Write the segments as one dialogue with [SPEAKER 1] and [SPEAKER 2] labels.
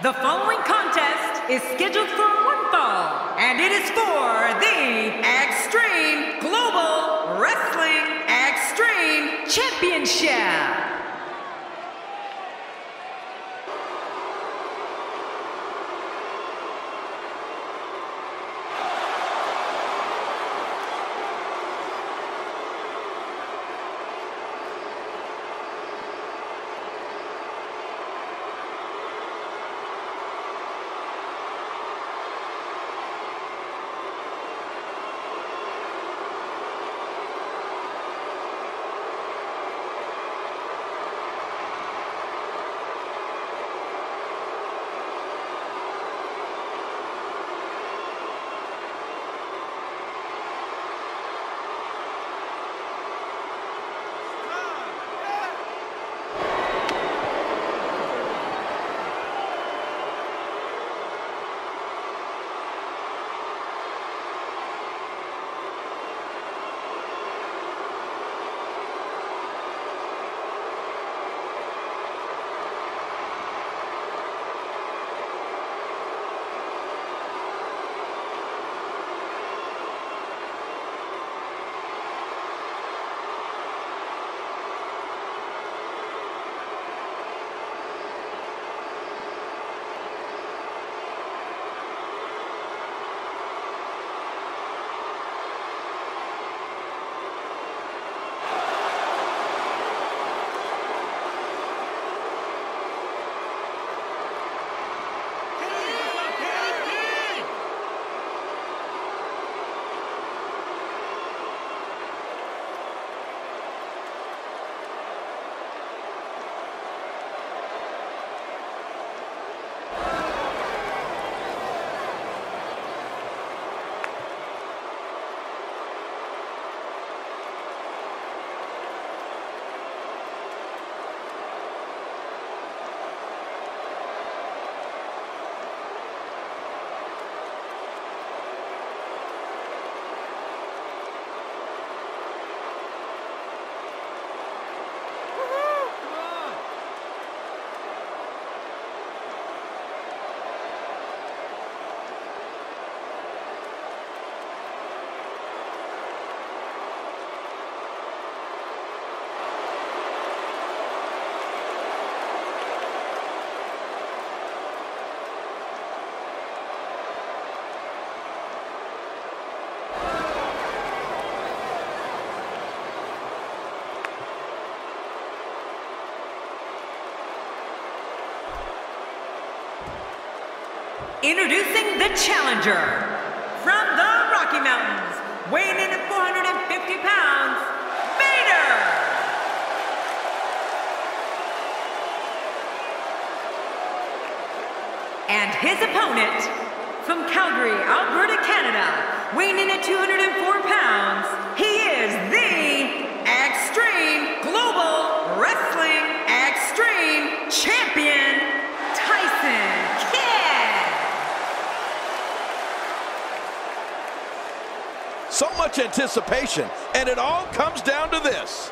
[SPEAKER 1] The following contest is scheduled for one fall, and it is for the Extreme Global Wrestling Extreme Championship. Introducing the challenger from the Rocky Mountains, weighing in at 450 pounds, Vader. And his opponent from Calgary, Alberta, Canada, weighing in at 204 pounds, he is the Extreme Global Wrestling Extreme Champion, Tyson Kidd.
[SPEAKER 2] So much anticipation, and it all comes down to this.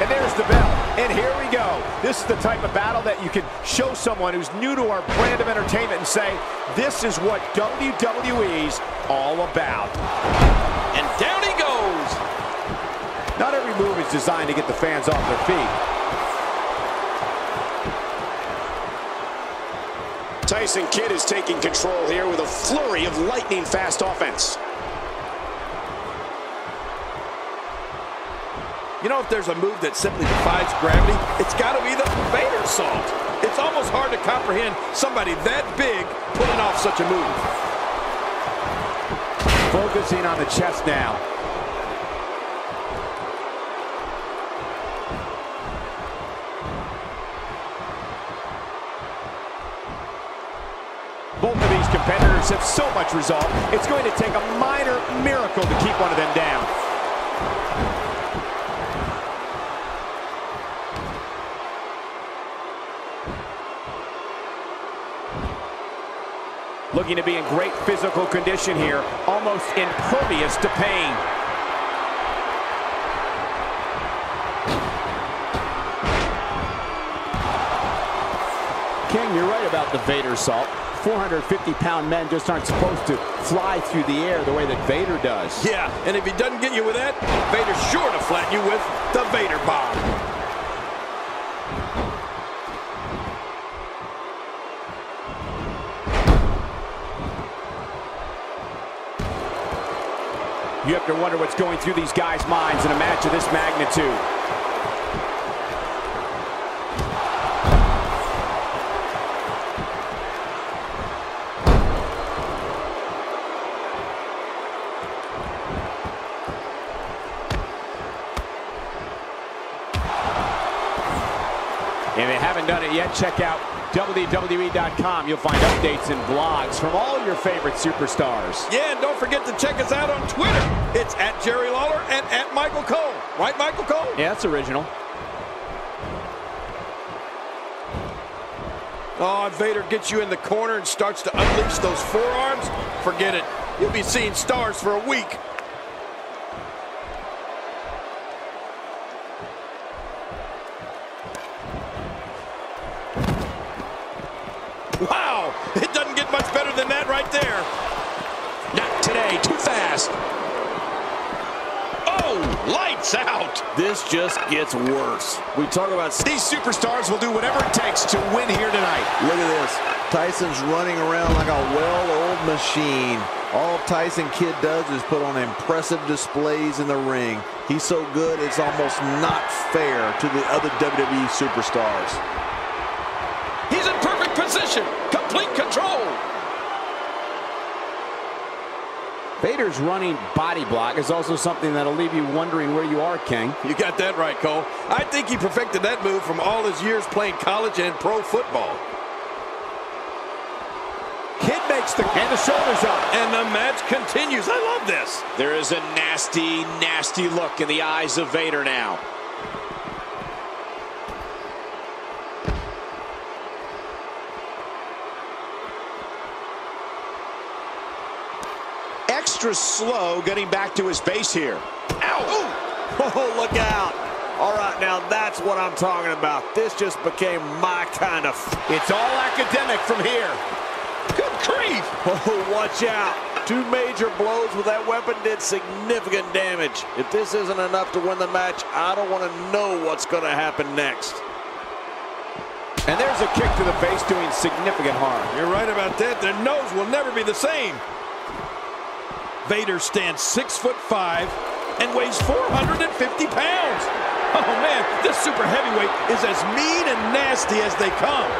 [SPEAKER 3] And there's the bell. And here we go. This is the type of battle that you can show someone who's new to our brand of entertainment and say, this is what WWE's all about.
[SPEAKER 2] And down he goes.
[SPEAKER 3] Not every move is designed to get the fans off their feet.
[SPEAKER 4] Tyson Kidd is taking control here with a flurry of lightning fast offense.
[SPEAKER 2] You know, if there's a move that simply defies gravity, it's got to be the Vadersault. It's almost hard to comprehend somebody that big pulling off such a move.
[SPEAKER 3] Focusing on the chest now. Both of these competitors have so much resolve, it's going to take a minor miracle to keep one of them down. Looking to be in great physical condition here, almost impervious to pain. King, you're right about the Vadersault. 450-pound men just aren't supposed to fly through the air the way that Vader does.
[SPEAKER 2] Yeah, and if he doesn't get you with that, Vader's sure to flatten you with
[SPEAKER 3] to wonder what's going through these guys' minds in a match of this magnitude. If you haven't done it yet, check out WWE.com. You'll find updates and blogs from all your favorite superstars.
[SPEAKER 2] Yeah, and don't forget to check us out on Twitter. It's at Jerry Lawler and at Michael Cole. Right, Michael Cole?
[SPEAKER 3] Yeah, that's original.
[SPEAKER 2] Oh, Vader gets you in the corner and starts to unleash those forearms, forget it. You'll be seeing stars for a week. Wow, it doesn't get much better than that right there.
[SPEAKER 4] Not today, too fast.
[SPEAKER 2] Oh, lights out.
[SPEAKER 5] This just gets worse. We talk about...
[SPEAKER 4] These superstars will do whatever it takes to win here tonight.
[SPEAKER 5] Look at this. Tyson's running around like a well-oiled machine. All Tyson Kidd does is put on impressive displays in the ring. He's so good, it's almost not fair to the other WWE superstars.
[SPEAKER 2] He's in perfect position. Complete control.
[SPEAKER 3] Vader's running body block is also something that'll leave you wondering where you are, King.
[SPEAKER 2] You got that right, Cole. I think he perfected that move from all his years playing college and pro football.
[SPEAKER 3] Kidd makes the and the shoulders up.
[SPEAKER 2] And the match continues. I love this.
[SPEAKER 4] There is a nasty, nasty look in the eyes of Vader now. Extra slow getting back to his base here.
[SPEAKER 5] Ow! Oh, look out. All right, now that's what I'm talking about. This just became my kind of...
[SPEAKER 3] It's all academic from here.
[SPEAKER 2] Good grief.
[SPEAKER 5] Oh, watch out. Two major blows with that weapon did significant damage. If this isn't enough to win the match, I don't want to know what's going to happen next.
[SPEAKER 3] And there's a kick to the face doing significant harm.
[SPEAKER 2] You're right about that. Their nose will never be the same. Vader stands six foot five and weighs 450 pounds. Oh man, this super heavyweight is as mean and nasty as they come.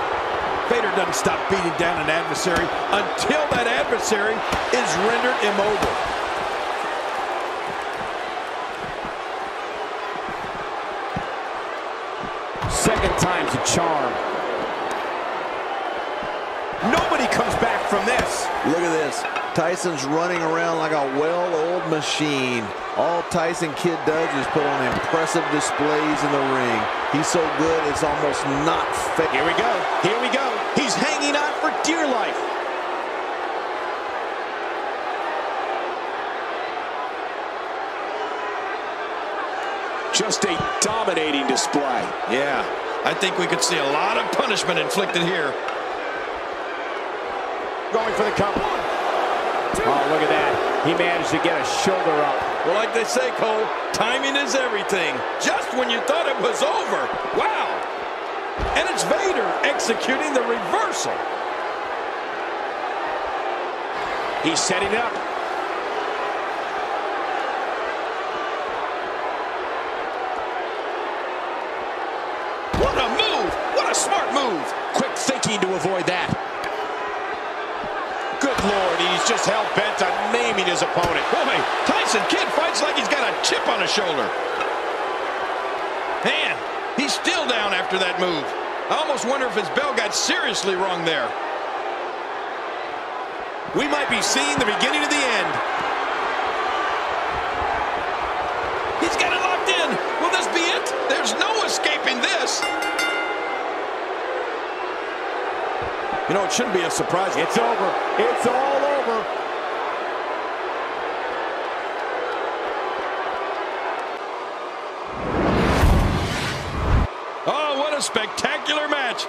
[SPEAKER 2] Vader doesn't stop beating down an adversary until that adversary is rendered immobile.
[SPEAKER 3] Second time's a charm. Nobody comes back from this.
[SPEAKER 5] Look at this. Tyson's running around like a well-oiled machine. All Tyson Kidd does is put on impressive displays in the ring. He's so good, it's almost not fair.
[SPEAKER 4] Here we go. Here we go. He's hanging on for dear life. Just a dominating display.
[SPEAKER 2] Yeah, I think we could see a lot of punishment inflicted here.
[SPEAKER 3] For the. Oh, look at that. He managed to get a shoulder up.
[SPEAKER 2] Well, like they say, Cole, timing is everything. Just when you thought it was over. Wow. And it's Vader executing the reversal.
[SPEAKER 4] He's setting up.
[SPEAKER 2] What a move. What a smart move.
[SPEAKER 4] Quick thinking to avoid that. Lord, he's just hell-bent on naming his opponent.
[SPEAKER 2] Boy, Tyson Kidd fights like he's got a chip on his shoulder. Man, he's still down after that move. I almost wonder if his bell got seriously wrong there.
[SPEAKER 4] We might be seeing the beginning of the end.
[SPEAKER 2] He's got it locked in. Will this be it? There's no escaping this. You know, it shouldn't be a surprise.
[SPEAKER 3] It's over. It's all over.
[SPEAKER 2] Oh, what a spectacular match.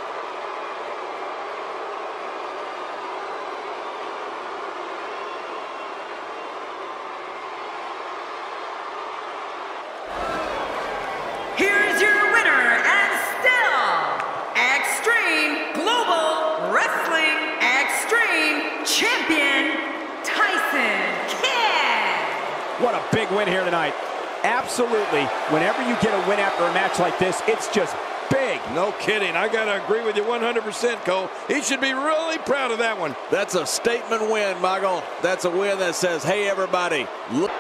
[SPEAKER 3] What a big win here tonight. Absolutely. Whenever you get a win after a match like this, it's just big.
[SPEAKER 2] No kidding. I got to agree with you 100%, Cole. He should be really proud of that one.
[SPEAKER 5] That's a statement win, Michael. That's a win that says, hey, everybody, look.